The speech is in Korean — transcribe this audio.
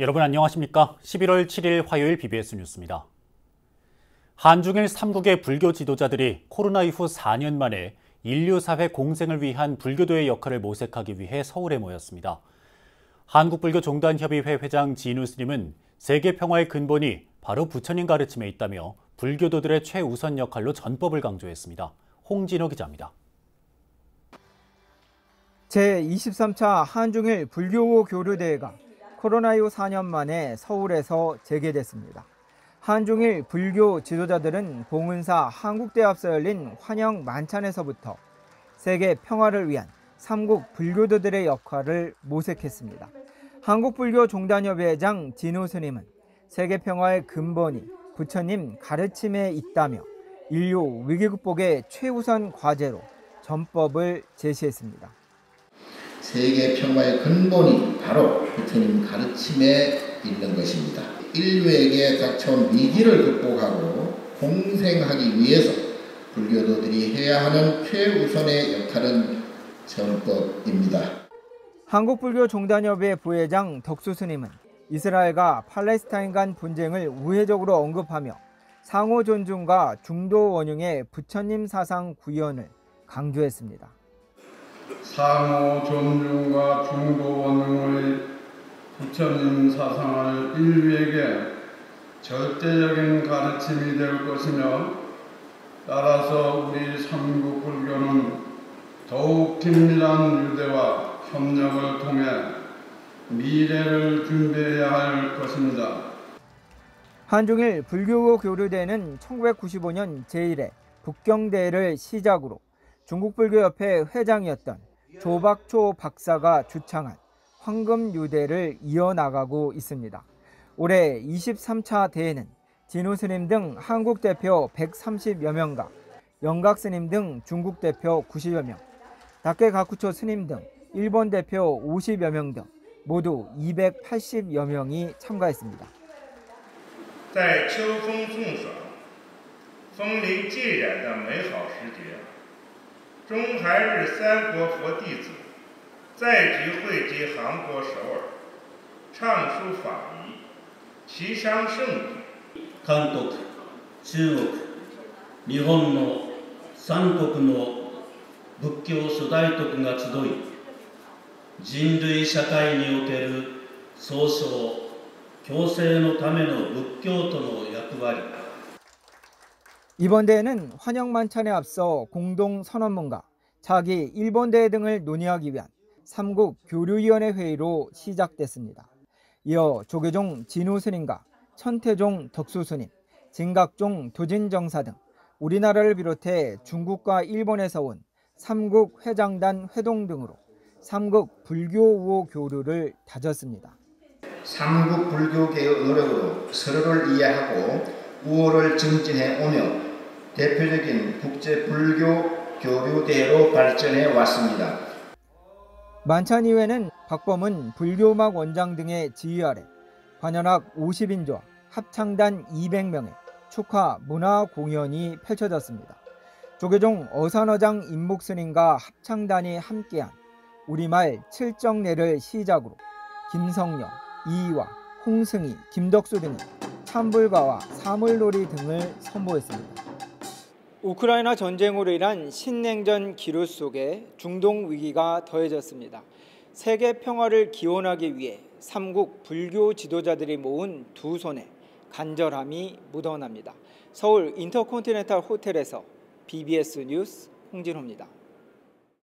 여러분 안녕하십니까? 11월 7일 화요일 BBS 뉴스입니다. 한중일 3국의 불교 지도자들이 코로나 이후 4년 만에 인류 사회 공생을 위한 불교도의 역할을 모색하기 위해 서울에 모였습니다. 한국불교종단협의회 회장 진우 스님은 세계 평화의 근본이 바로 부처님 가르침에 있다며 불교도들의 최우선 역할로 전법을 강조했습니다. 홍진호 기자입니다. 제23차 한중일 불교호 교류대회가 코로나 이후 4년 만에 서울에서 재개됐습니다. 한중일 불교 지도자들은 봉은사 한국대학서 열린 환영 만찬에서부터 세계 평화를 위한 삼국 불교도들의 역할을 모색했습니다. 한국불교종단협회장 진호 스님은 세계 평화의 근본이 부처님 가르침에 있다며 인류 위기 극복의 최우선 과제로 전법을 제시했습니다. 세계 평화의 근본이 바로 부처님 가르침에 있는 것입니다. 인류에게 닥쳐온 위기를 극복하고 공생하기 위해서 불교도들이 해야 하는 최우선의 역할은 전법입니다. 한국불교종단협회 부회장 덕수 스님은 이스라엘과 팔레스타인 간 분쟁을 우회적으로 언급하며 상호 존중과 중도 원흉의 부처님 사상 구현을 강조했습니다. 상호 존중과 중도 원흉의 부처님 사상을 인류에게 절대적인 가르침이 될 것이며 따라서 우리 삼국 불교는 더욱 긴밀한 유대와 협력을 통해 미래를 준비해야 할 것입니다. 한중일 불교 교류대는 1995년 제1회 북경대회를 시작으로 중국불교협회 회장이었던 조박초 박사가 주창한 황금유대를 이어나가고 있습니다. 올해 23차 대회는 진우 스님 등 한국 대표 130여 명과 영각 스님 등 중국 대표 90여 명, 다케 가쿠초 스님 등 일본 대표 50여 명 등 모두 280여 명이 참가했습니다. 在秋风送爽、风铃寂然的美好时节， 中韩日三国佛弟子再集汇集韩国首尔，唱述法仪，齐商圣地。韓国、中国、日本の三国の仏教諸大徳が集い、人類社会における創造、共生のための仏教との役割。 이번 대회는 환영 만찬에 앞서 공동 선언문과 차기 일본 대회 등을 논의하기 위한 삼국 교류위원회 회의로 시작됐습니다. 이어 조계종 진우 스님과 천태종 덕수 스님, 진각종 도진 정사 등 우리나라를 비롯해 중국과 일본에서 온 삼국 회장단 회동 등으로 삼국 불교 우호 교류를 다졌습니다. 삼국 불교계의 노력으로 서로를 이해하고 우호를 증진해 오며 대표적인 국제 불교 교류대회로 발전해 왔습니다. 만찬 이후에는 박범은 불교음악 원장 등의 지휘 아래 관현악 50인조와 합창단 200명의 축하 문화 공연이 펼쳐졌습니다. 조계종 어산어장 임목스님과 합창단이 함께한 우리말 칠정례를 시작으로 김성령, 이희와, 홍승희, 김덕수 등이 참불가와 사물놀이 등을 선보였습니다. 우크라이나 전쟁으로 인한 신냉전 기류 속에 중동 위기가 더해졌습니다. 세계 평화를 기원하기 위해 삼국 불교 지도자들이 모은 두 손에 간절함이 묻어납니다. 서울 인터컨티넨탈 호텔에서 BBS 뉴스 홍진호입니다.